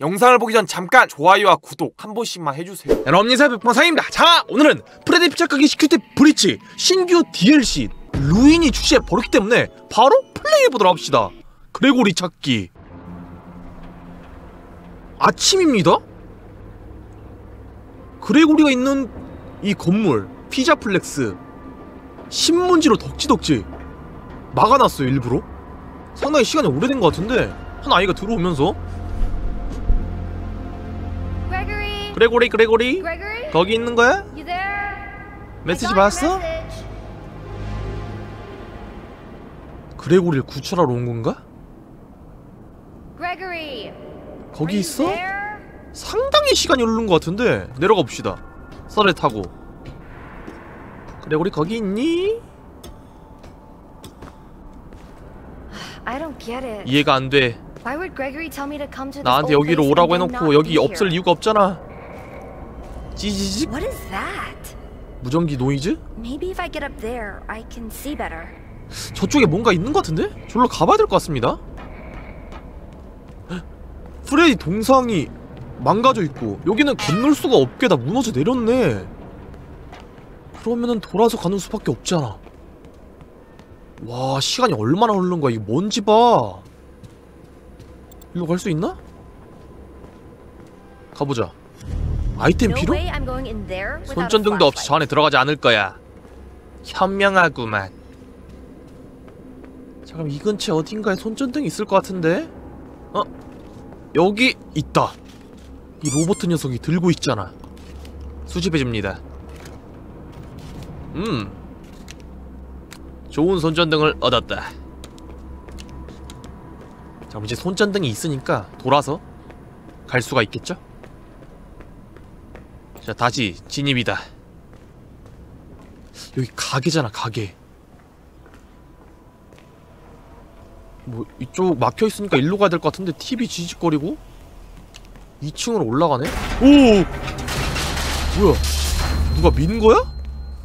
영상을 보기 전 잠깐 좋아요와 구독 한 번씩만 해주세요. 여러분 인사 백방상입니다. 자 오늘은 프레디 피자가게 시큐리티 브리치 신규 DLC 루인이 출시해 버렸기 때문에 바로 플레이해보도록 합시다. 그레고리 찾기. 아침입니다? 그레고리가 있는 이 건물 피자 플렉스. 신문지로 덕지덕지 막아놨어요 일부러? 상당히 시간이 오래된 것 같은데 한 아이가 들어오면서 그레고리 그레고리. 거기 있는 거야? 메시지 봤어? 그레고리를 구출하러 온 건가? 거기 있어? 상당히 시간이 흐른 것 같은데 내려가 봅시다 썰을 타고 그레고리 거기 있니? 이해가 안돼 나한테 여기로 오라고 해놓고 여기 없을? 이유가 없잖아 찌지직 What is that? 무전기 노이즈? Maybe if I get up there, I can see better. 저쪽에 뭔가 있는 것 같은데? 저로 가봐야 될 것 같습니다 헉, 프레디 동상이 망가져 있고 여기는 건널 수가 없게 다 무너져 내렸네 그러면은 돌아서 가는 수밖에 없잖아 와 시간이 얼마나 흐른 거야 이게 뭔지 봐 일로 갈 수 있나? 가보자 아이템 필요? 손전등도 없이. 저 안에 들어가지 않을 거야. 현명하구만. 잠깐 이 근처에 어딘가에 손전등이 있을 것 같은데? 어? 여기 있다. 이 로보트 녀석이 들고 있잖아. 수집해줍니다. 음. 좋은 손전등을 얻었다. 자, 그럼 이제 손전등이 있으니까 돌아서 갈 수가 있겠죠? 자 다시 진입이다 여기 가게잖아 가게 뭐 이쪽 막혀있으니까 일로 가야 될 것 같은데 TV 지직거리고 2층으로 올라가네? 오! 뭐야 누가 민 거야?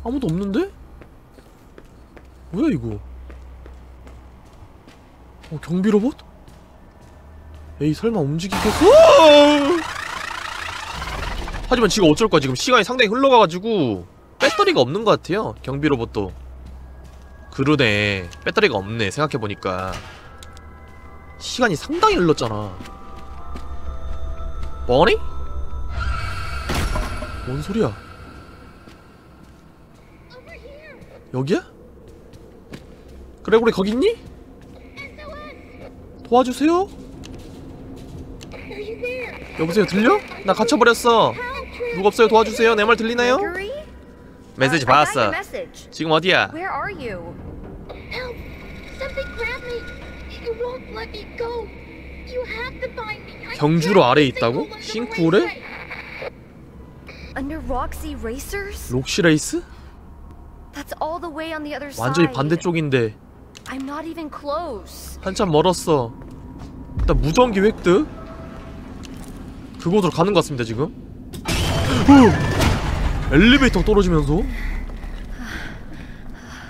아무도 없는데? 뭐야 이거 어 경비 로봇? 에이 설마 움직이겠어? 하지만 지금 어쩔 거야 지금 시간이 상당히 흘러가가지고 배터리가 없는 것 같아요 경비 로봇도 그러네 배터리가 없네 생각해보니까 시간이 상당히 흘렀잖아 뭐니? 뭔 소리야 여기야? 그레고리 거기 있니? 도와주세요 여보세요 들려? 나 갇혀버렸어 누가 없어요 도와주세요 내 말 들리나요? 메시지 message. 지금 어디야? 경주로 아래에 let 있다고? 싱크홀에? 록시 레이스? The other 완전히. 반대쪽인데. 한참 멀었어 일단 무전기 획득 그곳으로 가는 것 같습니다 지금 후! 엘리베이터 떨어지면서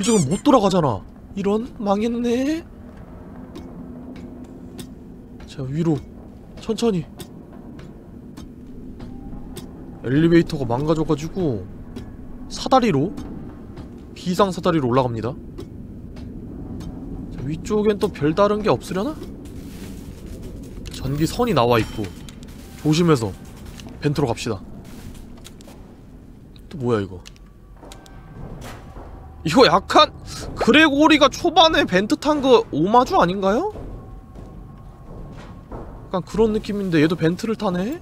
이쪽은 못 돌아가잖아 이런 망했네 자 위로 천천히 엘리베이터가 망가져가지고 사다리로 비상 사다리로 올라갑니다 자, 위쪽엔 또 별다른 게 없으려나? 전기선이 나와 있고 조심해서 벤트로 갑시다. 또 뭐야 이거? 이거 약간 그레고리가 초반에 벤트 탄 거 오마주 아닌가요? 약간 그런 느낌인데 얘도 벤트를 타네?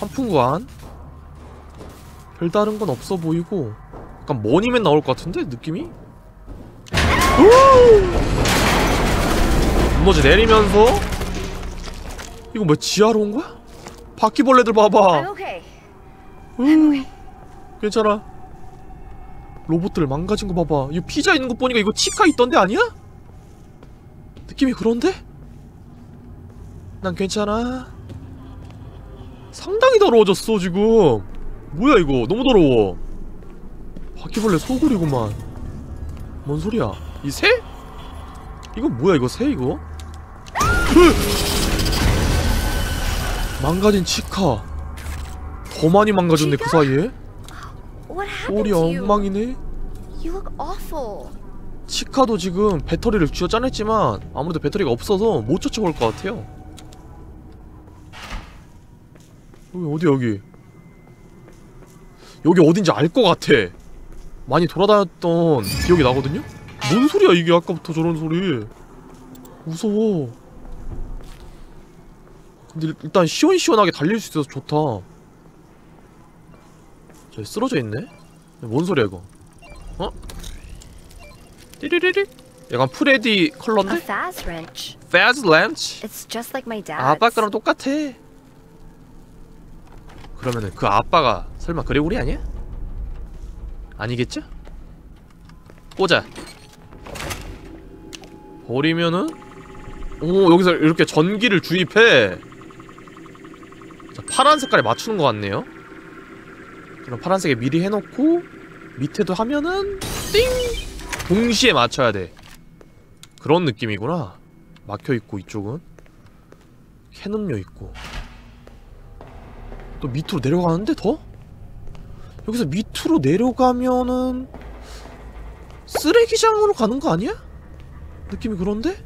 한풍관 별다른 건 없어 보이고 약간 머니맨 나올 것 같은데 느낌이? 무너져 내리면서 이거 뭐 지하로 온 거야? 바퀴벌레들 봐봐 okay. 음, 괜찮아 로봇들 망가진 거 봐봐 이거 피자 있는 거 보니까 이거 치카 있던데 아니야? 느낌이 그런데? 난 괜찮아 상당히 더러워졌어 지금 뭐야 이거 너무 더러워 바퀴벌레 소굴이구만 뭔 소리야 이 새? 이거 뭐야 이거 새 이거? 으! 망가진 치카 더 많이 망가졌네 그 사이에. You? 엉망이네. 치카도 지금 배터리를 쥐어 짜냈지만 아무래도 배터리가 없어서 못 쫓아올 것 같아요. 여기 어디 여기? 여기 어딘지 알 것 같아. 많이 돌아다녔던 기억이 나거든요? 뭔 소리야 이게 아까부터 저런 소리? 무서워. 근데 일- 일단 시원시원하게 달릴 수 있어서 좋다 저기 쓰러져 있네? 뭔 소리야 이거 어? 띠리리리 약간 프레디 A 컬러인데? fast wrench. It's just like my dad's. 아빠 거랑 똑같아 그러면은 그 아빠가 설마 그레고리 아니야? 아니겠죠? 꽂아 버리면은 오 여기서 이렇게 전기를 주입해 자, 파란 색깔에 맞추는 것 같네요 그럼 파란색에 미리 해놓고 밑에도 하면은 띵 동시에 맞춰야 돼 그런 느낌이구나 막혀있고 이쪽은 캔음료 있고 또 밑으로 내려가는데 더? 여기서 밑으로 내려가면은 쓰레기장으로 가는 거 아니야? 느낌이 그런데?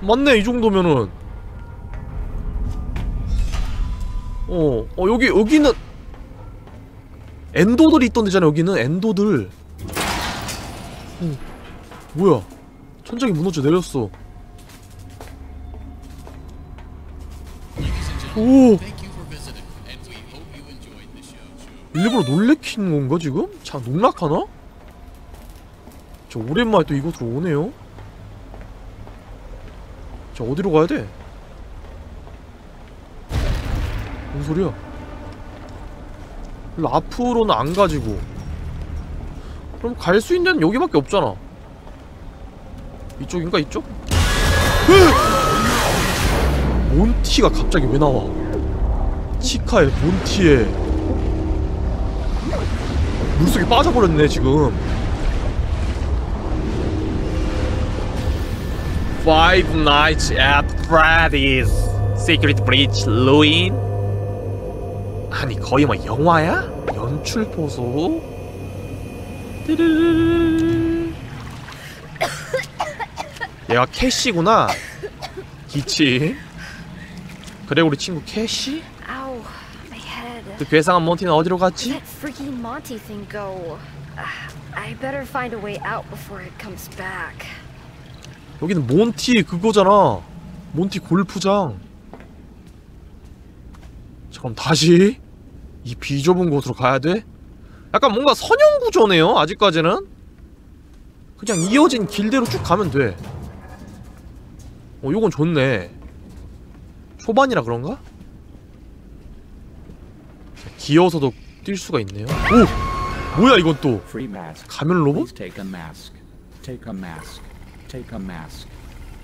맞네 이 정도면은 어, 어 여기 여기는 엔도들이 있던 데잖아 여기는 엔도들 어, 뭐야 천장이 무너져 내렸어 오 일부러 놀래키는 건가 지금? 자 농락하나? 저 오랜만에 또 이곳으로 오네요 자 어디로 가야 돼? 뭔 소리야? 앞으로는 안 가지고 그럼 갈 수 있는 여기밖에 없잖아 이쪽인가 이쪽? 몬티가 갑자기 왜 나와? 치카의 몬티에 물속에 빠져버렸네 지금 Five Nights at Freddy's Secret Bridge Ruin 아니 거의 뭐 영화야? 연출 보소. 얘가 캐시구나 기치 그래 우리 친구 캐시? 그 괴상한 몬티는 어디로 갔지? Ah. 여기는 몬티 그거잖아 몬티 골프장 자 그럼 다시 이 비좁은 곳으로 가야 돼? 약간 뭔가 선형 구조네요 아직까지는 그냥 이어진 길대로 쭉 가면 돼 어, 요건 좋네 초반이라 그런가? 자, 기어서도 뛸 수가 있네요 오! 뭐야 이건 또. 가면 로봇?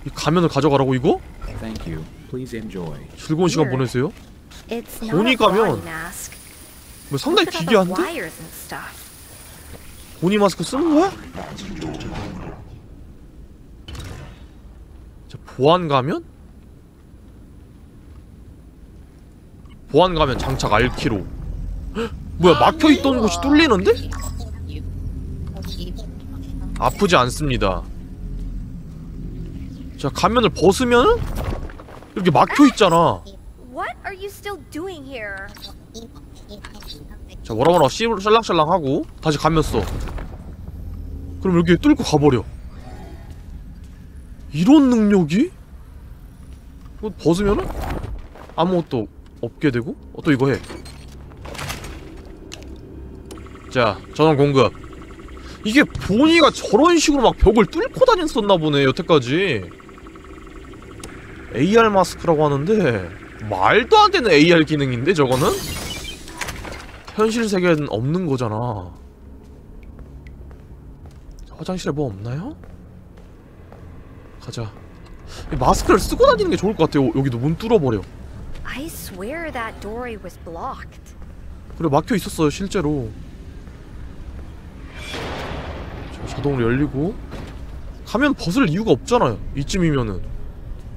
이 가면을 가져가라고 이거? 즐거운 시간. 보내세요 flying 가면. 뭐 상당히 기괴한데? 보니 마스크 쓰는 거야? 자, 보안 가면? 보안 가면 장착 R키로 헉, 뭐야 막혀있던 곳이 뚫리는데? 아프지 않습니다 자 가면을 벗으면 이렇게 막혀있잖아 What are you still doing here? 자 뭐라 뭐라 씨 샬랑샬랑 하고 다시 가면 써 그럼 여기 뚫고 가버려. 이런 능력이? 이거 벗으면은? 아무것도 없게 되고? 어, 또 이거 해 자 전원 공급. 이게 보니가 저런 식으로 막 벽을 뚫고 다녔었나 보네 여태까지. AR 마스크라고 하는데 말도 안 되는 AR 기능인데 저거는? 현실 세계는 없는 거잖아. 자, 화장실에 뭐 없나요? 가자. 이 마스크를 쓰고 다니는 게 좋을 것 같아요. 여기도 문 뚫어버려. I swear that doorway was blocked. 그래 막혀 있었어요 실제로. 자, 자동으로 열리고 가면 벗을 이유가 없잖아요. 이쯤이면은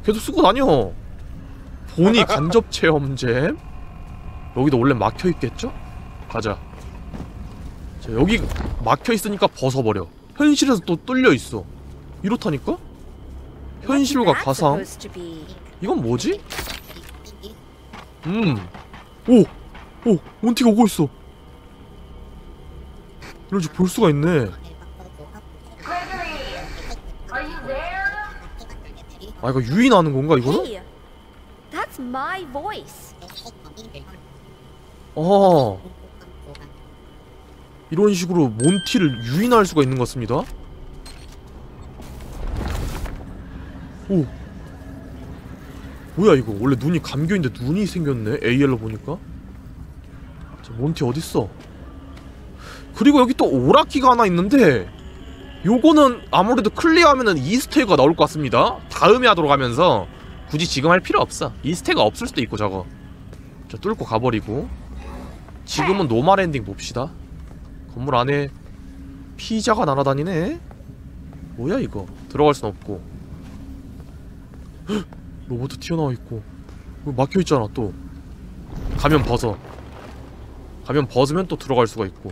계속 쓰고 다녀 보니 간접 체험잼 여기도 원래 막혀 있겠죠? 가자 자 여기 막혀 있으니까 벗어버려 현실에서 또 뚫려 있어 이렇다니까? 현실과 가상? 이건 뭐지? 음. 오! 오! 몬티가 오고 있어. 식볼 수가 있네. 아, 이거 유인하는 건가, 이거는? Hey, 이런 식으로 몬티를 유인할 수가 있는 것 같습니다. 오. 뭐야 이거? 원래 눈이 감겨있는데 눈이 생겼네 AR로 보니까. 자 몬티 어딨어? 그리고 여기 또 오락기가 하나 있는데 요거는 아무래도 clear하면은 Easter egg가 나올 것 같습니다. 다음에 하도록 하면서 굳이 지금 할 필요 없어. Easter egg 없을 수도 있고 저거. 자 뚫고 가버리고. 지금은 normal ending 봅시다 건물 안에 피자가 날아다니네? 뭐야 이거? 들어갈 순 없고. 로봇 튀어나와 있고. 여기 막혀 있잖아 또. 가면 벗어. 가면 벗으면 또 들어갈 수가 있고.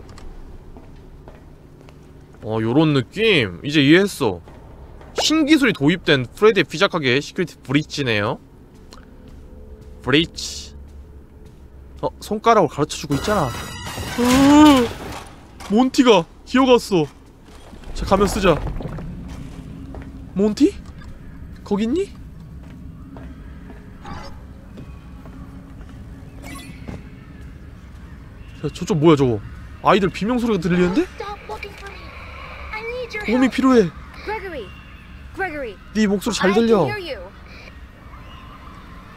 어 요런 느낌. 이제 이해했어. 신기술이 도입된 프레디의 피자 가게 시큐리티 브리치네요. 브릿지. 어 손가락으로 가르쳐주고 있잖아. 으으, 몬티가 기어갔어 자 가면 쓰자 몬티? 거기 있니? 야, 저쪽 뭐야 저거 아이들 비명소리가 들리는데? 도움이. 필요해 네 목소리 잘 들려.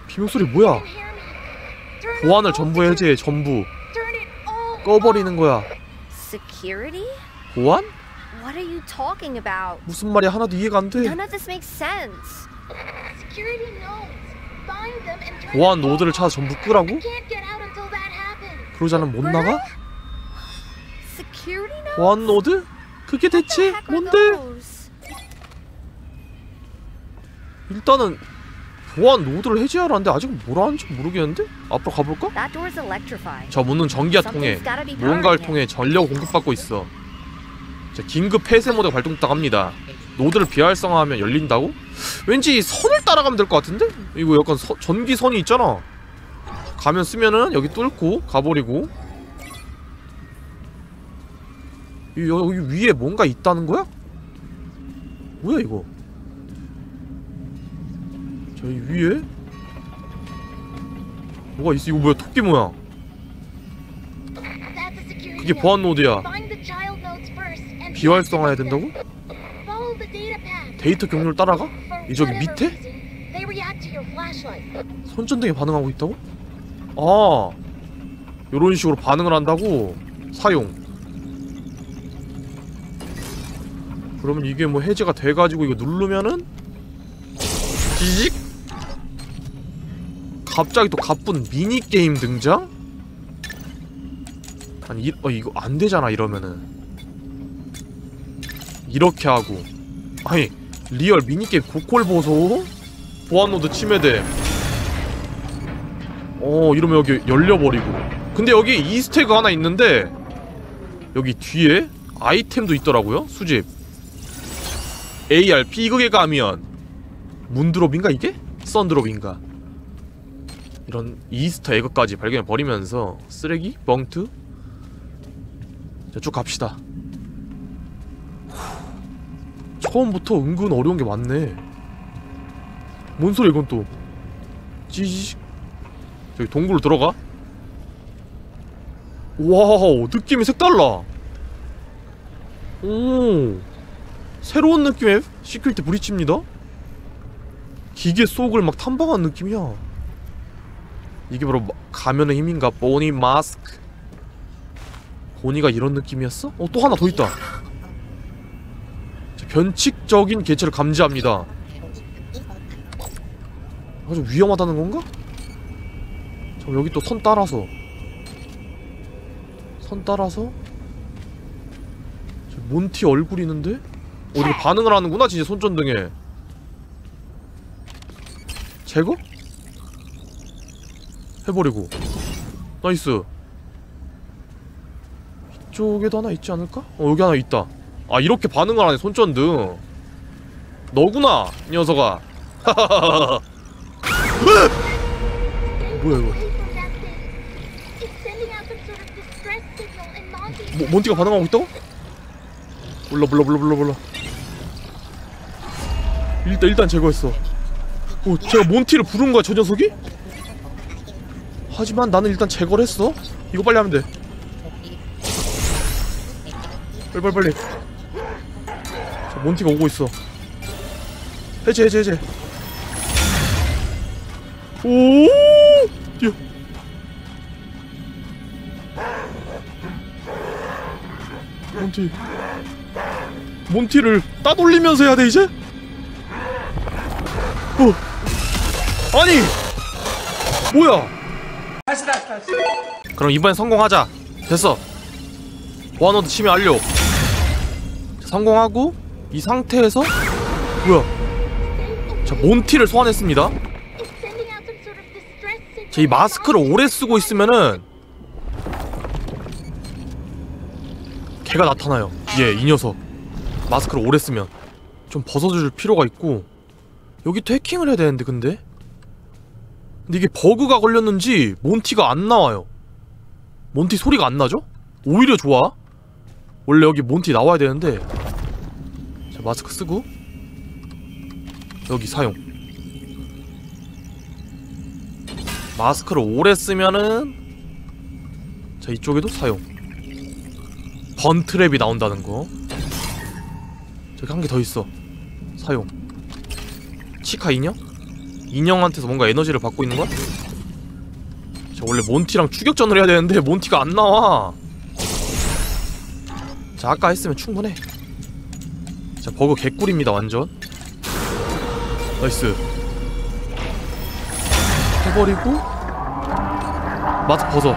비명소리 뭐야 보안을 전부 해제해 전부 꺼버리는 거야 Security? 보안? What are you talking about? 무슨 말이야 하나도 이해가 안 돼 None of this makes sense. Security knows. Find them and turn 보안. 노드를 찾아 전부 끄라고? Can't get out until that happens. 않으면 못 나가? Security notes? 보안 노드? 그게 대체 뭔데? 일단은 보안 노드를 해제하라는데 아직 뭘 하는지 모르겠는데? 앞으로 가볼까? 저 문은 전기가 통해 it. 통해 전력 공급받고 있어 자, 긴급 폐쇄 모드가 발동됐다고 합니다 노드를 비활성화하면 열린다고? 왠지 선을 따라가면 될 것 같은데? 이거 약간 서- 전기선이 있잖아 가면 쓰면은 여기 뚫고 가버리고 이- 여기 위에 뭔가 있다는 거야? 뭐야 이거 저기 위에 뭐가 있어 이거 뭐야 토끼 security 그게. 보안 노드야 비활성화해야. 된다고? 데이터 경로를 따라가? 이 저기 밑에? 손전등에 반응하고 있다고? 아 요런 식으로 반응을 한다고? 사용 그러면 이게 뭐 해제가 돼가지고 이거 누르면은 지직 갑자기 또 갑분 미니게임 등장? 아니 이, 어, 이거 안 되잖아 이러면은. 이렇게 하고. 아니 리얼 미니게임 고퀄 보소? 보안노드 침해돼. 어 이러면 여기 열려버리고. 근데 여기 이스테그 하나 있는데 여기 뒤에 아이템도 있더라고요 수집. AR 비극에 가면. 문드롭인가 이게? 썬드롭인가 이런 이스터 에그까지 발견해 버리면서 쓰레기? 멍트? 자 쭉 갑시다. 처음부터 은근 어려운 게 많네. 뭔 소리야 이건 또? 찌직 저기 동굴로 들어가? 와우 느낌이 색달라. 오. 새로운 느낌의 시큐리티 브리치입니다. 기계 속을 막 탐방한 느낌이야 이게 바로 마- 가면의 힘인가 보니 마스크 보니가 이런 느낌이었어? 어 또 하나 더 있다 자, 변칙적인 개체를 감지합니다 아주 위험하다는 건가? 저 여기 또 선 따라서 선 따라서 저 몬티 얼굴이 있는데? 어 이거 반응을 하는구나 진짜 손전등에 제거? 해버리고 나이스 이쪽에도 하나 있지 않을까? 어 여기 하나 있다 아 이렇게 반응을 하네 손전등 너구나 이 녀석아 뭐야 이거. 뭐, 몬티가 반응하고 있다고? 몰라 몰라 몰라 몰라 몰라 일단 일단 제거했어 오 제가 몬티를 부른 거야 저 녀석이? 하지만 나는 일단 제거를 했어. 이거 빨리 하면 돼. 빨리 빨리 빨리. 자, 몬티가 오고 있어. 해제 해제 해제. 오! 뛰어. 몬티. 몬티를 따돌리면서 해야 돼 이제? 어. 아니! 뭐야 그럼 이번엔 성공하자. 됐어. 보안워드 침해 완료. 자, 성공하고 이 상태에서 뭐야? 자 몬티를 소환했습니다. It's sending out some sort of distress signal. 자, 이 마스크를 오래 쓰고 있으면은 걔가 나타나요. 예, 이 녀석. 마스크를 오래 쓰면. 좀 벗어줄 필요가 있고. 여기 또 해킹을 해야 되는데 근데 근데 이게 버그가 걸렸는지 몬티가 안 나와요. 몬티 소리가 안 나죠? 오히려 좋아. 원래 여기 몬티 나와야 되는데 자, 마스크 쓰고 여기 사용. 마스크를 오래 쓰면은 자 이쪽에도 사용 번트랩이 나온다는 거 저기 한 개 더 있어 사용 치카 인형? 인형한테서 뭔가 에너지를 받고 있는 거야? 자 원래 몬티랑 추격전을 해야 되는데 몬티가 안 나와. 자 아까 했으면 충분해. 자 버그 개꿀입니다 완전. 나이스. 해버리고 마스크 벗어.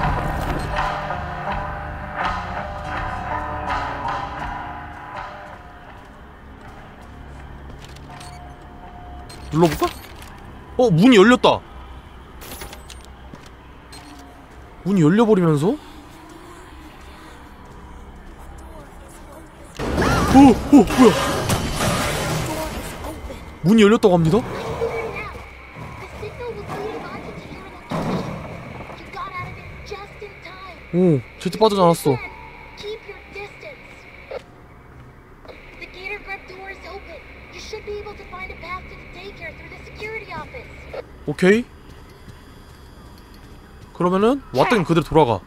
눌러볼까? 어 문이 열렸다 문이 열려버리면서 어, 어, 뭐야 문이 열렸다고 합니다. 오 제트 빠지지 않았어 Dad, keep your distance. The gator grub door is open. You should be able to find a path to the daycare through the security office. 오케이. 그러면은 왔던 길 그대로 돌아가.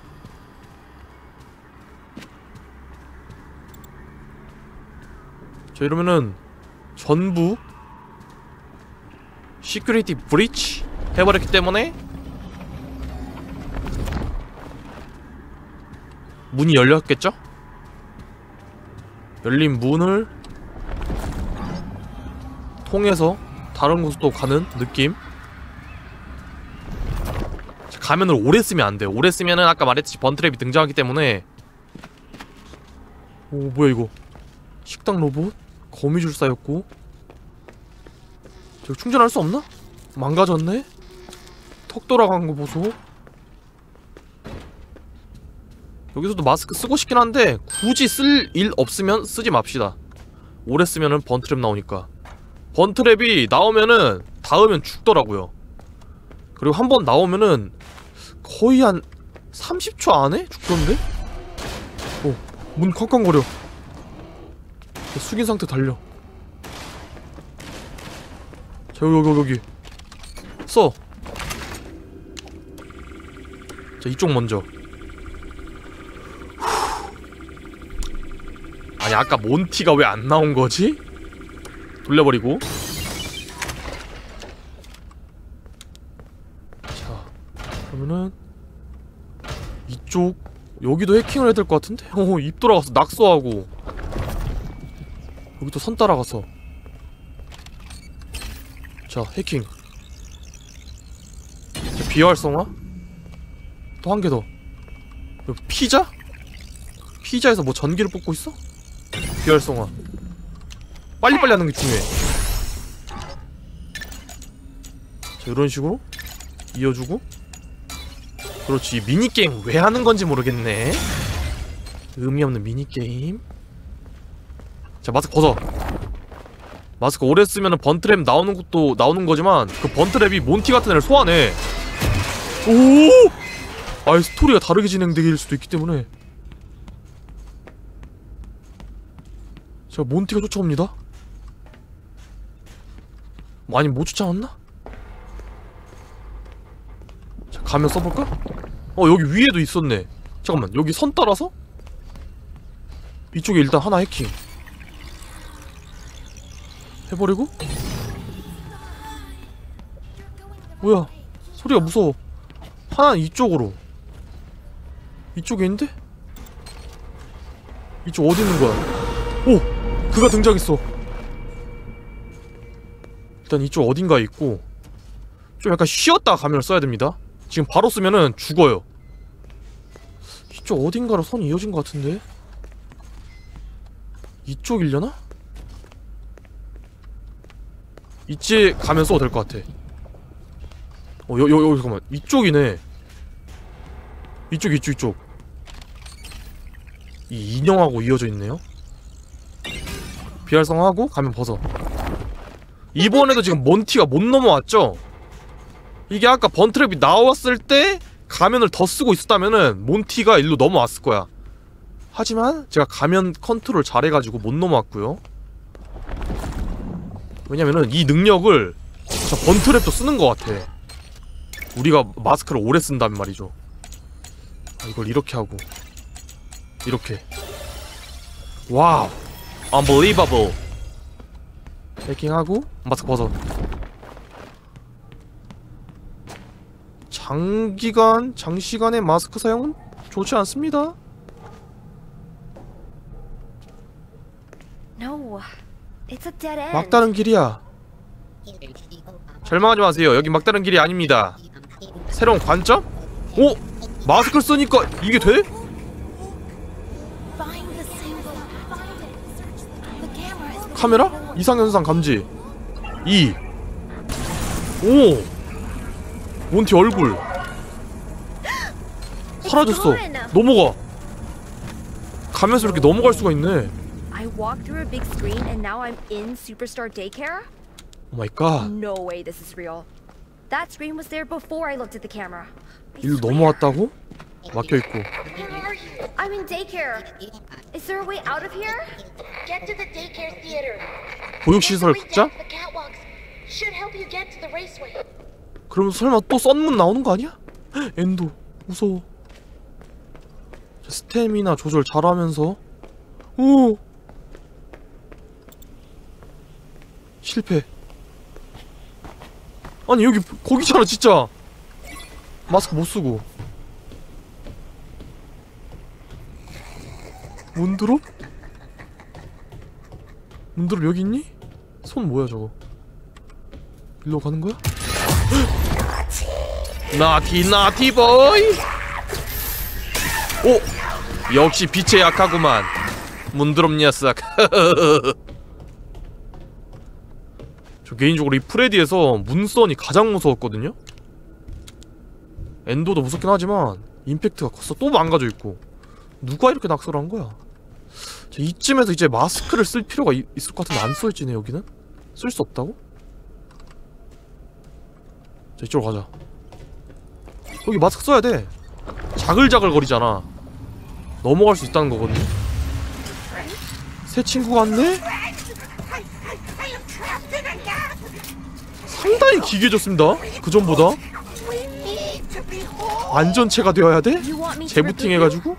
자 이러면은 전부 security breach 해버렸기 때문에 문이 열렸겠죠? 열린 문을 통해서 다른 곳으로 가는 느낌. 자, 가면을 오래 쓰면 안 돼요. 오래 쓰면은 아까 말했듯이 번트랩이 등장하기 때문에. 오 뭐야 이거? 식당 로봇? 거미줄 쌓였고. 저거 충전할 수 없나? 망가졌네? 턱 돌아간 거 보소. 여기서도 마스크 쓰고 싶긴 한데 굳이 쓸 일 없으면 쓰지 맙시다. 오래 쓰면은 번트랩 나오니까. 번트랩이 나오면은 닿으면 죽더라고요. 그리고 한 번 나오면은 거의 한 30초 안에 죽던데? 어, 문 쾅쾅거려. 숙인 상태 달려. 자, 여기, 여기, 여기. 써. 자, 이쪽 먼저. 후. 아니, 아까 몬티가 왜 안 나온 거지? 돌려버리고. 자, 그러면은 이쪽 여기도 해킹을 해야 될 것 같은데? 어, 입 돌아가서 낙서하고. 여기도 선 따라가서. 자, 해킹. 자, 비활성화? 또 한 개 더. 피자? 피자에서 뭐 전기를 뽑고 있어? 비활성화. 빨리빨리 하는 게 중요해. 자 이런 식으로 이어주고 그렇지 이 미니게임 왜 하는 건지 모르겠네 의미 없는 미니게임 자 마스크 벗어 마스크 오래 쓰면 번트랩 나오는 것도 나오는 거지만 그 번트랩이 몬티 같은 애를 소환해 오! 아예 스토리가 다르게 진행되길 수도 있기 때문에 자 몬티가 쫓아옵니다 많이 못 쫓아왔나? 자 가면 써볼까? 어 여기 위에도 있었네 잠깐만 여기 선 따라서? 이쪽에 일단 하나 해킹 해버리고 뭐야 소리가 무서워 하나는 이쪽으로 이쪽에 있는데? 이쪽 어디 있는 거야? 오! 그가 등장했어 일단 이쪽 어딘가에 있고 좀 약간 쉬었다가 가면을 써야 됩니다 지금 바로 쓰면은 죽어요 이쪽 어딘가로 선이 이어진 것 같은데? 이쪽이려나? 이쪽 가면 써도 될 것 같아 어, 여, 여, 여, 잠깐만. 이쪽이네. 이쪽, 이쪽, 이쪽. 이 인형하고 이어져 있네요. 비활성하고 가면 벗어. 이번에도 지금 몬티가 못 넘어왔죠? 이게 아까 번트랩이 나왔을 때 가면을 더 쓰고 있었다면은 몬티가 일로 넘어왔을 거야. 하지만 제가 가면 컨트롤 잘해가지고 못 넘어왔고요. 왜냐면은 이 능력을 저 번트랩도 쓰는 것 같아. 우리가 마스크를 오래 쓴다면 말이죠. 아, 이걸 이렇게 하고 이렇게 와우 unbelievable 해킹하고 마스크 벗어 장기간 장시간의 마스크 사용은 좋지 않습니다 No, it's a dead end. 막다른 길이야 절망하지 마세요 여기 막다른 길이 아닙니다 새로운 관점? 오! 마스크를 쓰니까 이게 돼? 카메라? 이상현상 감지 2 오! 몬티 얼굴 사라졌어 넘어가 가면서 이렇게 넘어갈 수가 있네 I walked through a big screen and now I'm in Superstar Daycare? 오마이갓 No way this is real. That screen was there before I looked at the camera. 일로. 넘어왔다고? 막혀 있고 are you? I'm in daycare. Is there a way out of here? Get to the daycare theater. 보육 시설 Make 극장? Should help you get to the raceway. 그럼 설마 또 썬문 나오는 거 아니야? 헉, 엔도 무서워 자, 스태미나 조절 잘하면서 오 실패 아니 여기 거기잖아 진짜 마스크 못 쓰고 문드롭? 문드롭 여기 있니? 손 뭐야 저거 일로 가는 거야? 나티 나티 보이. 오 역시 빛에 약하구만. 녀석. 저 개인적으로 이 프레디에서 문선이 가장 무서웠거든요? 엔도도 무섭긴 하지만 임팩트가 컸어 또 망가져 있고 누가 이렇게 낙서를 한 거야? 자, 이쯤에서 이제 마스크를 쓸 필요가 이- 있을 것 같은데 안 써있지네 여기는? 쓸 수 없다고? 자 이쪽으로 가자. 여기 마스크 써야 돼. 자글자글 거리잖아. 넘어갈 수 있다는 거거든요 새 친구 같네? 상당히 기괴해졌습니다. 그 전보다. 안전체가 되어야 돼? 재부팅 해가지고?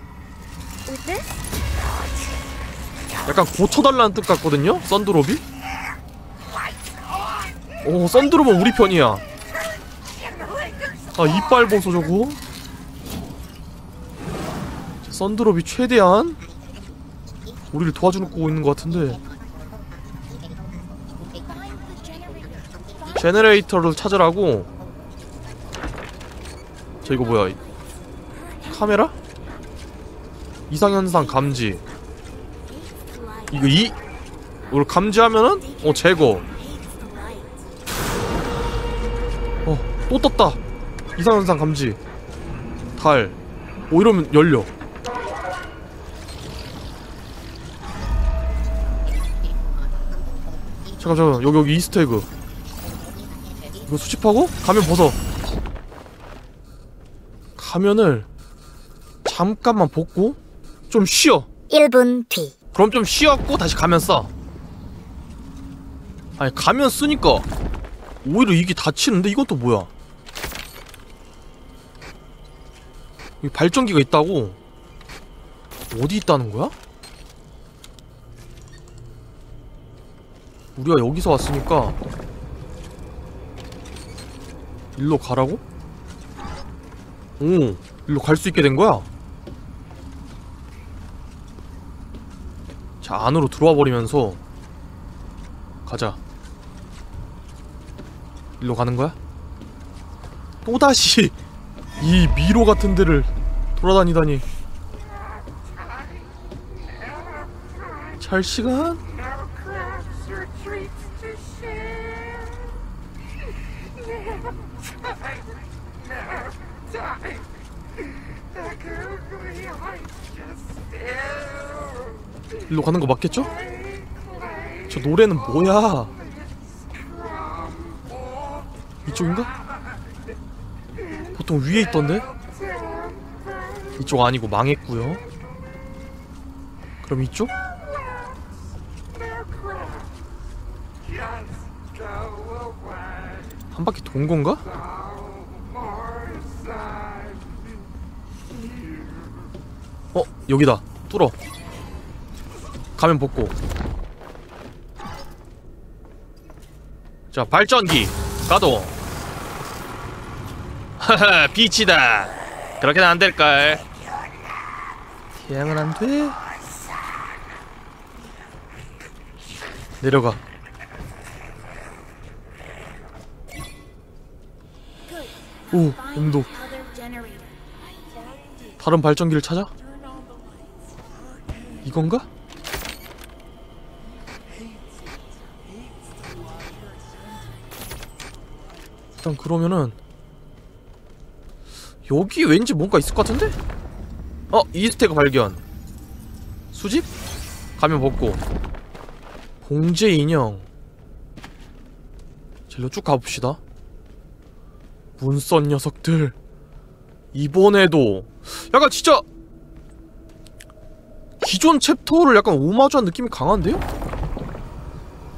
약간 고쳐달라는 뜻 같거든요? 썬드롭이? 오 썬드롭은 우리 편이야 아 이빨 보소 저거. 썬드롭이 최대한 우리를 도와주고 있는 것 같은데. 제네레이터를 찾으라고. 저 이거 뭐야? 카메라? 이상현상 감지. 이거 이? 이걸 감지하면은? 어 제거. 어또 떴다 이상현상 감지. 달. 오 이러면 열려. 잠깐 잠깐. 여기 여기 이스터 에그. 이거 수집하고? 가면 벗어. 가면을 잠깐만 벗고 좀 쉬어. 1분 뒤. 그럼 좀 쉬었고 다시 가면 써. 아니 가면 쓰니까 오히려 이게 다치는데 이건 또 뭐야 여기 발전기가 있다고 어디 있다는 거야? 우리가 여기서 왔으니까 일로 가라고? 오 일로 갈 수 있게 된 거야? 자 안으로 들어와 버리면서 가자 일로 가는 거야? 또다시 이 미로 같은 데를 돌아다니다니 잘 시간? 일로 가는 거 맞겠죠? 저 노래는 뭐야? 이쪽인가? 보통 위에 있던데? 이쪽 아니고 망했고요. 그럼 이쪽? 한 바퀴 돈 건가? 어 여기다 뚫어 가면 벗고 자 발전기 가동 하하 빛이다 그렇게는 안 될걸 태양은 안돼 내려가 오 온도 다른 발전기를 찾아? 이건가? 일단 그러면은 여기 왠지 뭔가 있을 것 같은데? 어 이스테그 발견 수집? 가면 벗고 봉제 인형 자 일로 쭉 가봅시다 문선 녀석들 이번에도 약간 진짜 기존 챕터를 약간 오마주한 느낌이 강한데요?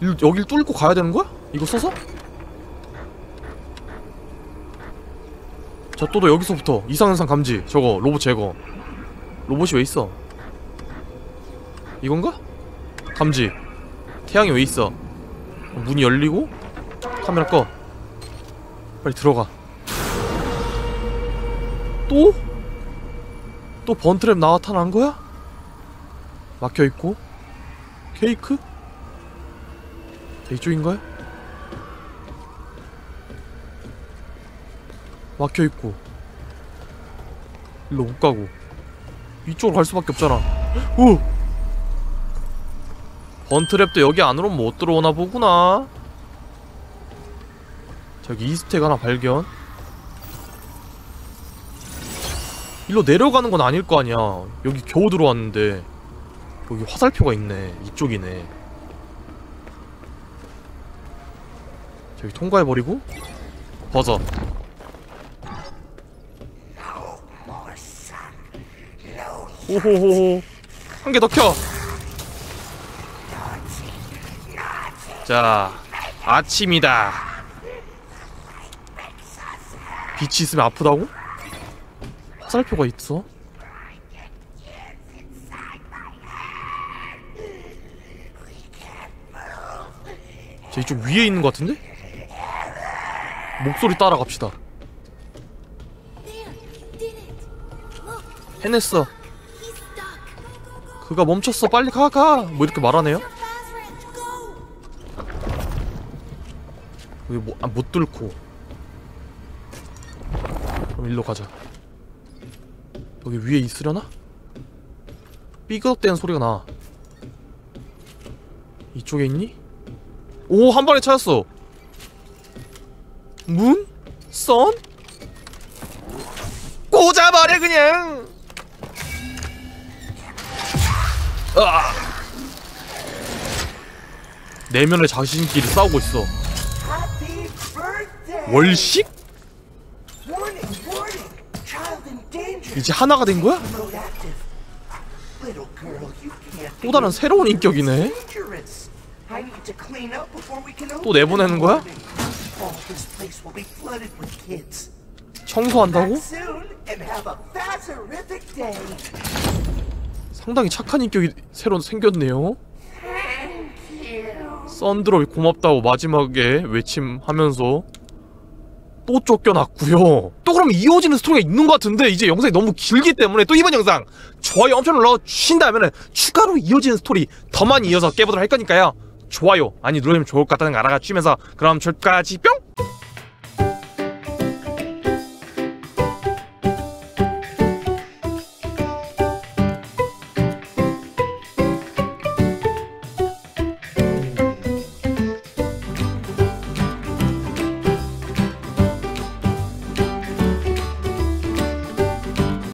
일, 여길 뚫고 가야 되는 거야? 이거 써서? 자 또도 여기서부터 이상현상 감지 저거 로봇 제거 로봇이 왜 있어? 이건가? 감지 태양이 왜 있어? 문이 열리고 카메라 꺼 빨리 들어가 또? 또 번트랩 나타난 거야? 막혀있고 케이크? 자, 이쪽인가요? 막혀있고. 일로 못 가고. 이쪽으로 갈 수밖에 없잖아. 오! 번트랩도 여기 안으로 못 들어오나 보구나. 저기 이스택 하나 발견. 일로 내려가는 건 아닐 거 아니야. 여기 겨우 들어왔는데. 여기 화살표가 있네 이쪽이네. 저기 통과해버리고. 버섯 오호호호 한 개 더 켜. 자 아침이다. 빛이 있으면 아프다고? 화살표가 있어? 자 이쪽 위에 있는 것 같은데? 목소리 따라갑시다. 해냈어. 그가 멈췄어 빨리 가 가 뭐 이렇게 말하네요 여기 뭐, 아, 못 뚫고 그럼 일로 가자 여기 위에 있으려나? 삐그덕대는 소리가 나 이쪽에 있니? 오 한 번에 찾았어 문? 썬? 꽂아버려 그냥 아. 내면의 자신끼리 싸우고 있어! 월식? 이제 하나가 된 거야? 또 다른 새로운 인격이네 또 내보내는 거야? 청소한다고? 상당히 착한 인격이 새로 생겼네요. 썬드롭이 고맙다고 마지막에 외침하면서 또 쫓겨났고요. 또 그럼 이어지는 스토리가 있는 것 같은데 이제 영상이 너무 길기 때문에 또 이번 영상 좋아요 엄청 눌러 주신다면 추가로 이어지는 스토리 더 많이 이어서 깨보도록 할 거니까요. 좋아요 많이 누르면 좋을 것 같다는 거 알아가 주면서 그럼 저까지 뿅